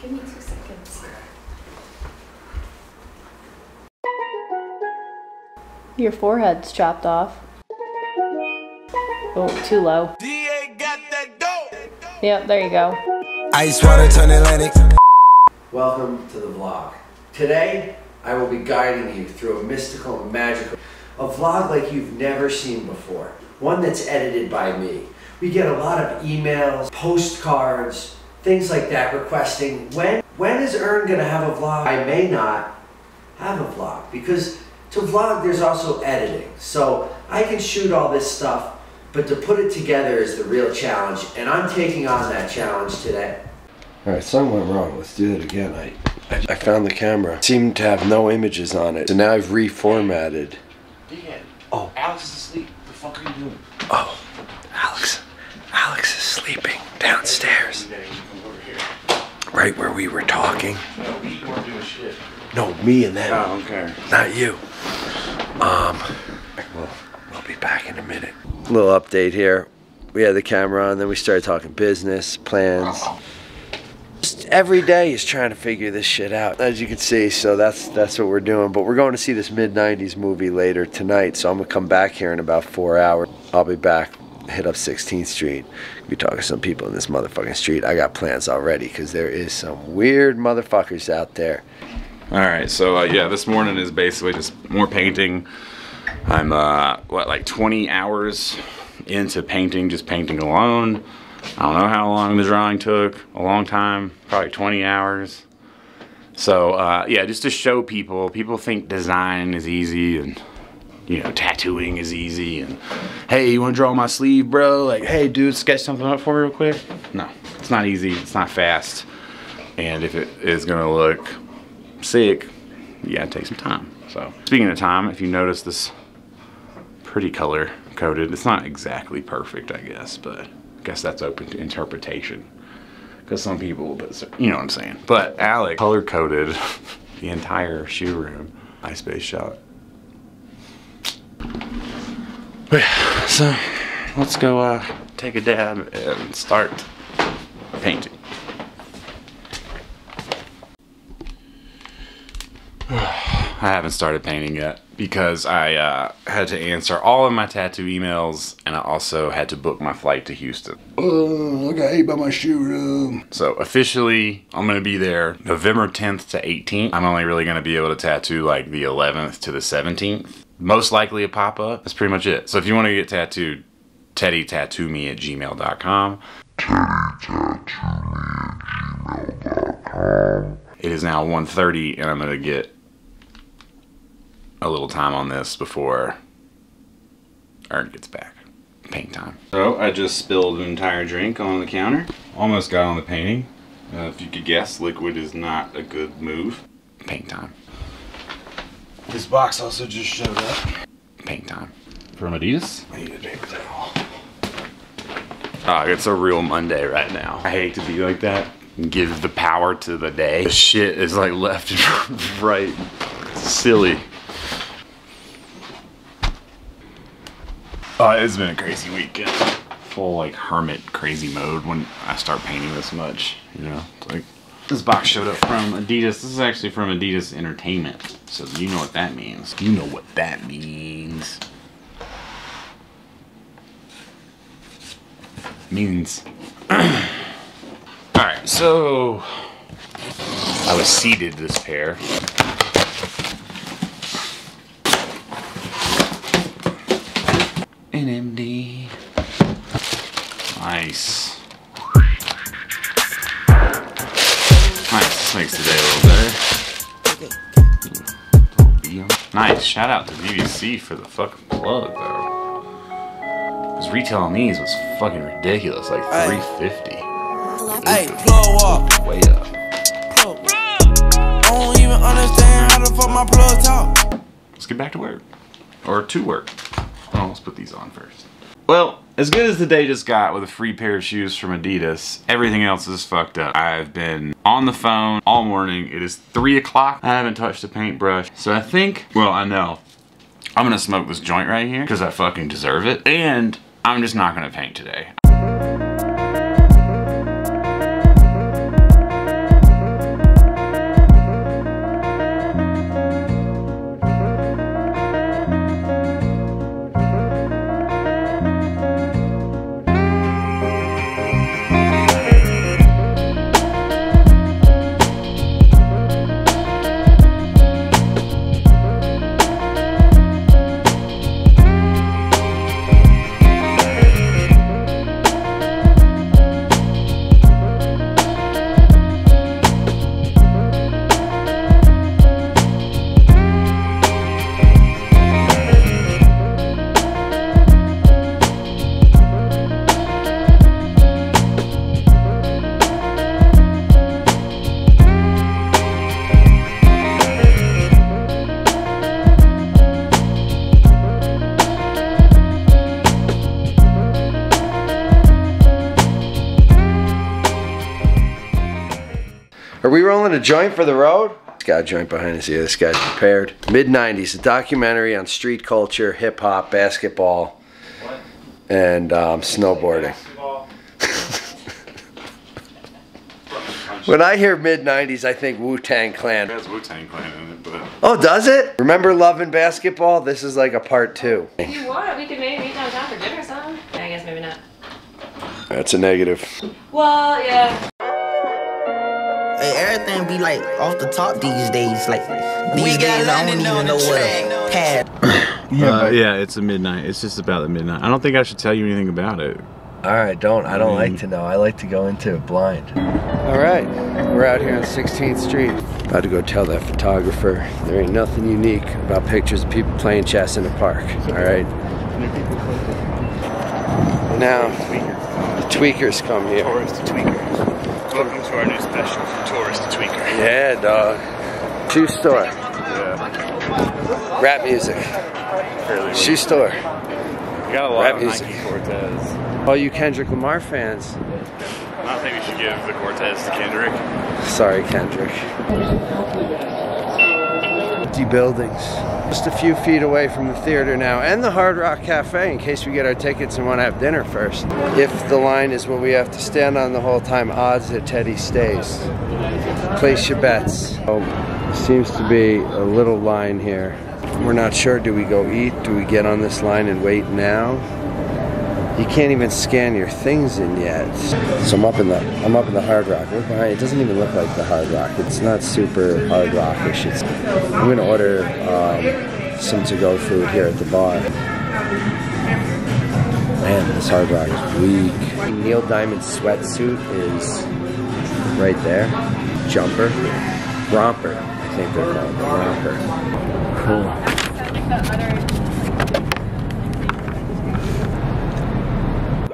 Give me two seconds. Your forehead's chopped off. Oh, too low. Yep, there you go. Ice water turn Atlantic. Welcome to the vlog. Today, I will be guiding you through a mystical magical, a vlog like you've never seen before. One that's edited by me. We get a lot of emails, postcards, things like that requesting, when, when is Ern gonna have a vlog? I may not have a vlog because to vlog there's also editing. So I can shoot all this stuff, but to put it together is the real challenge, and I'm taking on that challenge today. All right, something went wrong. Let's do it again. I, I, I found the camera. Seemed to have no images on it. So now I've reformatted. Dickhead. Oh. Alex is asleep. What the fuck are you doing? Oh, Alex. Alex is sleeping downstairs. You come over here. Right where we were talking. No, we weren't doing shit. No, me and them. Oh, okay. Not you. Um, we'll, we'll be back in a minute. Little update here. We had the camera on, then we started talking business, plans. Just every day is trying to figure this shit out, as you can see. So that's that's what we're doing. But we're going to see this mid '90s movie later tonight. So I'm gonna come back here in about four hours. I'll be back. Hit up 16th Street. Be talking to some people in this motherfucking street. I got plans already because there is some weird motherfuckers out there. All right, so uh, yeah, this morning is basically just more painting. I'm uh, what like 20 hours into painting, just painting alone. I don't know how long the drawing took. A long time, probably 20 hours. So uh, yeah, just to show people, people think design is easy and you know tattooing is easy and hey, you want to draw my sleeve, bro? Like hey, dude, sketch something up for me real quick. No, it's not easy. It's not fast. And if it is gonna look sick, you gotta take some time. So speaking of time, if you notice this pretty color coded, it's not exactly perfect, I guess, but I guess that's open to interpretation. Because some people will put, you know what I'm saying. But Alec color coded the entire shoe room. High space shot. But yeah, so let's go uh, take a dab and start painting. I haven't started painting yet because I uh, had to answer all of my tattoo emails and I also had to book my flight to Houston. Oh, I got ate by my shoe room. So officially, I'm gonna be there November 10th to 18th. I'm only really gonna be able to tattoo like the 11th to the 17th. Most likely a pop up. That's pretty much it. So if you want to get tattooed, teddytattoome at gmail.com. It is now 1.30 and I'm gonna get a little time on this before Ern gets back. Paint time. So I just spilled an entire drink on the counter. Almost got on the painting. Uh, if you could guess, liquid is not a good move. Paint time. This box also just showed up. Paint time. From Adidas. I need a paper towel. Ah, it's a real Monday right now. I hate to be like that. Give the power to the day. The shit is like left and right. Silly. Uh, it's been a crazy weekend. Full like hermit crazy mode when I start painting this much. You know, it's like this box showed up from Adidas. This is actually from Adidas Entertainment. So you know what that means. You know what that means. Means. Alright, so I was seated this pair. NMD. Nice. Nice. This makes the day a little better. Nice. Shout out to BBC for the fucking plug, though. Because retail on these was fucking ridiculous. Like 350 Hey, plug up. Way up. I don't even understand how the fuck my plug talk. Let's get back to work. Or to work. Oh, let's put these on first. Well, as good as the day just got with a free pair of shoes from Adidas, everything else is fucked up. I've been on the phone all morning. It is 3 o'clock. I haven't touched a paintbrush. So I think, well, I know. I'm gonna smoke this joint right here because I fucking deserve it. And I'm just not gonna paint today. Are a joint for the road? This got a joint behind us here. This guy's prepared. Mid 90s, a documentary on street culture, hip hop, basketball, and um, snowboarding. when I hear mid 90s, I think Wu Tang Clan. It has Wu Tang Clan in it, but Oh, does it? Remember loving basketball? This is like a part two. If you want, we could maybe meet downtown for dinner or something. Yeah, I guess maybe not. That's a negative. Well, yeah. Hey, everything be like off the top these days. Like these days, I don't even know what a pad. yeah, yeah, it's a midnight. It's just about the midnight. I don't think I should tell you anything about it. All right, don't. I don't like to know. I like to go into it blind. All right, we're out here on 16th Street. About to go tell that photographer there ain't nothing unique about pictures of people playing chess in a park. All right. Now, the tweakers come here. Tourist Tweaker. Welcome to our new special, Tourist Tweaker. Yeah, dog. Shoe store. Rap music. Fairly Shoe store. We got a lot Rap of music. Nike Cortez. All you Kendrick Lamar fans. I think we should give the Cortez to Kendrick. Sorry, Kendrick. Empty buildings. Just a few feet away from the theater now and the Hard Rock Cafe in case we get our tickets and want to have dinner first. If the line is what we have to stand on the whole time, odds that Teddy stays. Place your bets. Oh, seems to be a little line here. We're not sure. Do we go eat? Do we get on this line and wait now? You can't even scan your things in yet. So I'm up in the I'm up in the Hard Rock. Look behind. It doesn't even look like the Hard Rock. It's not super Hard Rockish. It's, I'm gonna order um, some to-go food here at the bar. Man, this Hard Rock is weak. Neil Diamond's sweatsuit is right there. Jumper, romper. I think they're called the romper. Cool.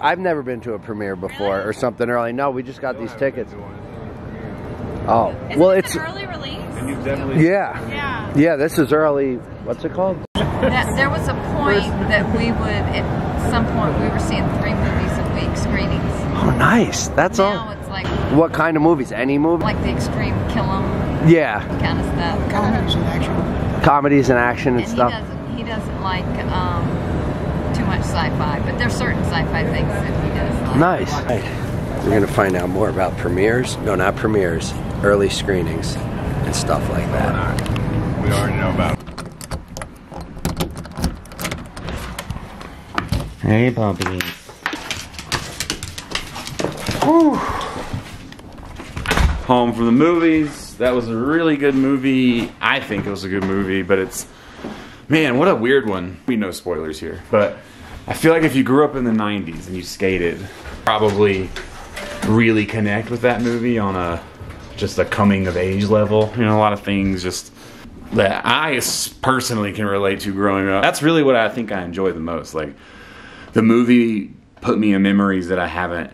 I've never been to a premiere before or something early. No, we just got these tickets. Oh, well, it's early release. yeah, Yeah. yeah. This is early. What's it called? That, there was a point that we would, at some point, we were seeing three movies a week screenings. Oh, nice. That's Now all. it's like What kind of movies? Any movie? like the extreme kill 'em Yeah, kind of stuff. comedies and action Comedies and action And he stuff. doesn't he doesn't like um, too much sci-fi, but there's certain sci-fi things that he does like. Nice. Right. We're gonna find out more about premieres. No, not premieres. Early screenings and stuff like that. We already know about Hey, puppies. Home from the movies. That was a really good movie. I think it was a good movie, but it's man, what a weird one. We know spoilers here, but I feel like if you grew up in the '90s and you skated, probably really connect with that movie on a just a coming of age level. You know, a lot of things just that I personally can relate to growing up. That's really what I think I enjoy the most. Like the movie put me in memories that I haven't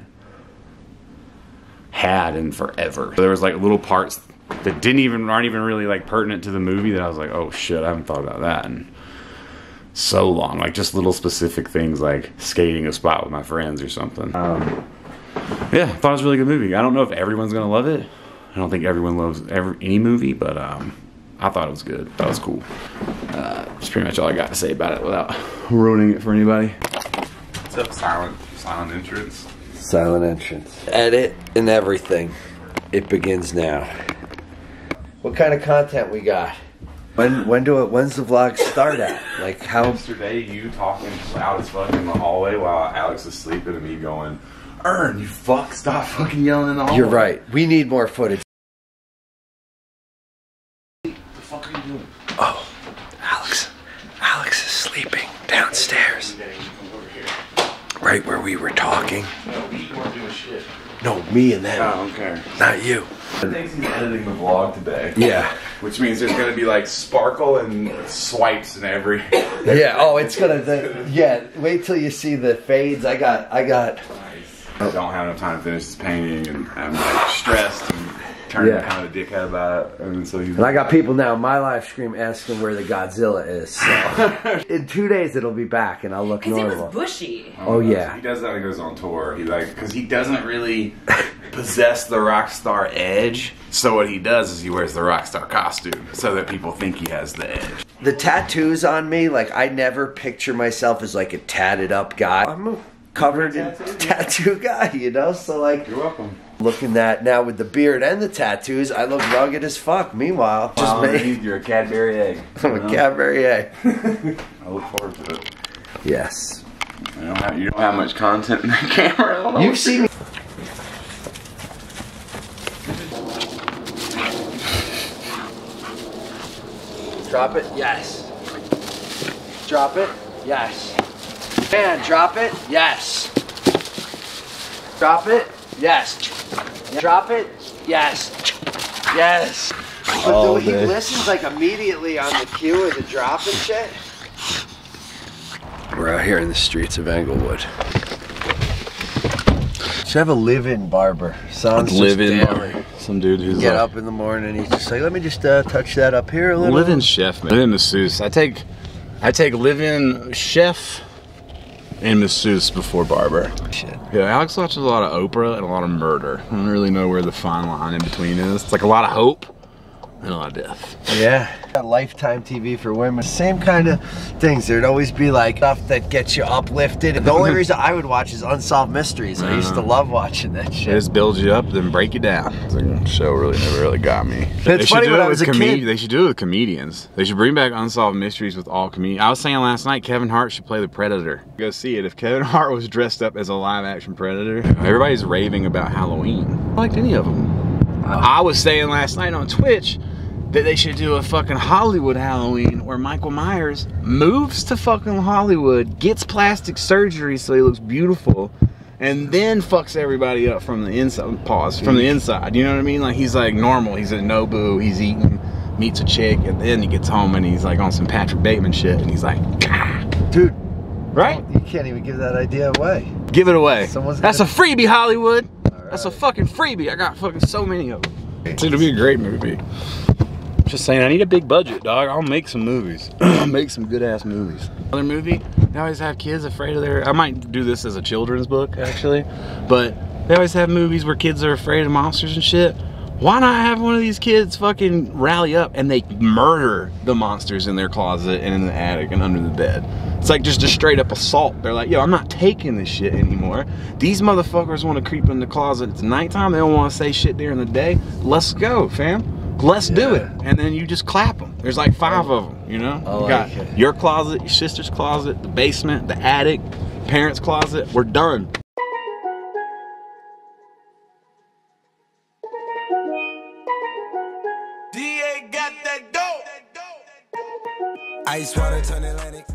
had in forever. There was like little parts that didn't even aren't even really like pertinent to the movie that I was like, oh shit, I haven't thought about that in so long. Like just little specific things like skating a spot with my friends or something. Um, yeah, I thought it was a really good movie. I don't know if everyone's gonna love it. I don't think everyone loves every, any movie, but um, I thought it was good. That was cool. Uh, that's pretty much all I got to say about it without ruining it for anybody. What's up, silent silent entrance? Silent entrance. Edit and everything. It begins now. What kind of content we got? When when do it? When's the vlog start at? Like how? Yesterday, you talking loud as fuck in the hallway while Alex is sleeping, and me going, "Ern, you fuck, stop fucking yelling in the hallway." You're right. We need more footage. What the fuck are you doing? Oh, Alex. Alex is sleeping downstairs, right where we were talking. Oh. No, we weren't doing shit. No, me and them, I don't care. not you. I think he's editing the vlog today. Yeah. Which means there's gonna be like sparkle and swipes in every. Yeah. Oh, it's gonna. The, yeah. Wait till you see the fades. I got. I got. Nice. I don't have enough time to finish this painting, and I'm like stressed and turning Yeah. kind of a dickhead about it. And so he's. And I got people now. in My live stream asking where the Godzilla is. So in two days it'll be back, and I'll look Because it was bushy. Oh, yeah. He does that when he goes on tour. He like because he doesn't really. possess the rock star edge. So what he does is he wears the rock star costume so that people think he has the edge. The tattoos on me, like I never picture myself as like a tatted up guy. I'm a covered in tattoo guy, you know. So like, You're welcome. Looking that now with the beard and the tattoos, I look rugged as fuck. Meanwhile, just me. you're a Cadbury egg. I'm a Cadbury egg. I look forward to it. Yes. You don't have, you don't have much content in that camera. You've seen me. Drop it? Yes. Drop it? Yes. And drop it? Yes. Drop it? Yes. Drop it? Yes. Yes. But dude, he listens like immediately on the cue of the drop and shit. We're out here in the streets of Englewood. Should have a live-in barber. Sounds just daily. Some dude who's Get up in the morning. He's just like, let me just uh, touch that up here a little. Live-in chef, man. Live-in masseuse. I take, I take live-in chef and masseuse before barber. Shit. Yeah, Alex watches a lot of Oprah and a lot of murder. I don't really know where the fine line in between is. It's like a lot of hope and a lot of death. Yeah. Lifetime TV for women. Same kind of things. There'd always be like stuff that gets you uplifted. The only reason I would watch is Unsolved Mysteries. I used to uh-huh. love watching that It shit. just builds you up, then break you down. It's the mm, show really never really got me. they should funny do when it I was with a kid- They should do it with comedians. They should bring back Unsolved Mysteries with all comedians. I was saying last night, Kevin Hart should play the Predator. Go see it. If Kevin Hart was dressed up as a live action Predator, everybody's raving about Halloween. I liked any of them. I was saying last night on Twitch that they should do a fucking Hollywood Halloween where Michael Myers moves to fucking Hollywood, gets plastic surgery so he looks beautiful, and then fucks everybody up from the inside. Pause from the inside. You know what I mean? Like he's like normal. He's at Nobu. He's eating, meets a chick, and then he gets home and he's like on some Patrick Bateman shit, and he's like, "Gah." Dude, right? you can't even give that idea away. Give it away. Someone's That's a gonna- freebie, Hollywood. That's a fucking freebie. I got fucking so many of them. It's gonna be a great movie. Just saying, I need a big budget, dog. I'll make some movies. I'll make some good ass movies. Another movie, they always have kids afraid of their. I might do this as a children's book, actually. But they always have movies where kids are afraid of monsters and shit. Why not have one of these kids fucking rally up and they murder the monsters in their closet and in the attic and under the bed? It's like just a straight up assault. They're like, yo, I'm not taking this shit anymore. These motherfuckers want to creep in the closet. It's nighttime. They don't want to say shit during the day. Let's go, fam. Let's do it. And then you just clap them. There's like five of them, you know? Oh, I you got it. your closet, your sister's closet, the basement, the attic, parents' closet. We're done. DA got that dope. Ice water turn Atlantic.